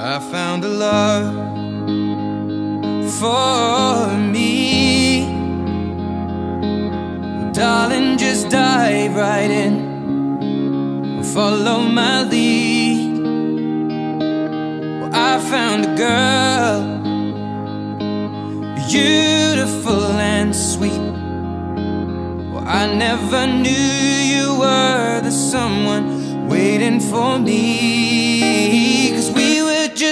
I found a love for me. Darling, just dive right in. Follow my lead. Well, I found a girl, beautiful and sweet. Well, I never knew you were the someone waiting for me.